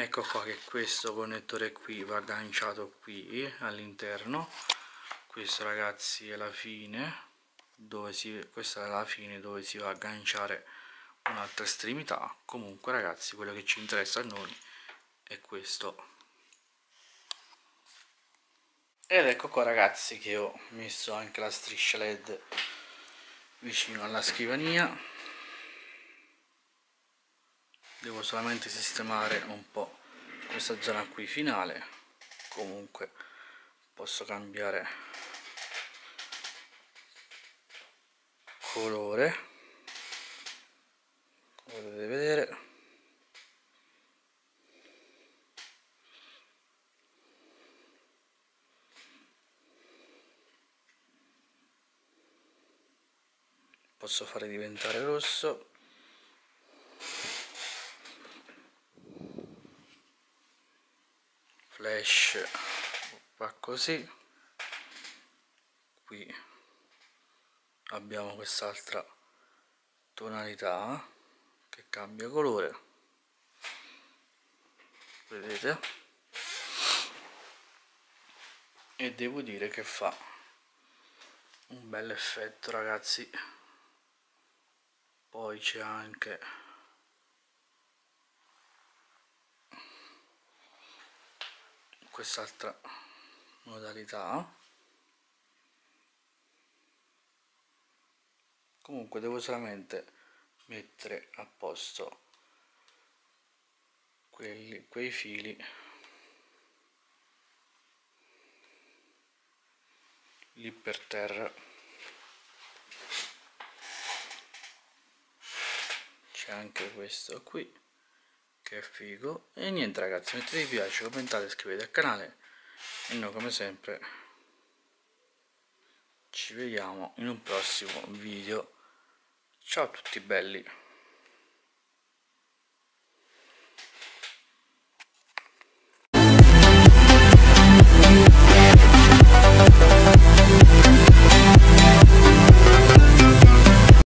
ecco qua che questo connettore qui va agganciato qui all'interno. Questo ragazzi è la fine dove si questa è la fine dove si va a agganciare un'altra estremità. Comunque ragazzi quello che ci interessa a noi è questo. Ed ecco qua ragazzi che ho messo anche la striscia led vicino alla scrivania. Devo solamente sistemare un po' questa zona qui finale. Comunque posso cambiare colore. Come potete vedere. Posso fare diventare rosso flash va così. Qui abbiamo quest'altra tonalità che cambia colore. Vedete? E devo dire che fa un bel effetto ragazzi. Poi c'è anche quest'altra modalità. Comunque devo solamente mettere a posto quelli, quei fili. Lì per terra. C'è anche questo qui che è figo. E niente ragazzi mettete mi piace commentate iscrivetevi al canale. E noi come sempre ci vediamo in un prossimo video. Ciao a tutti belli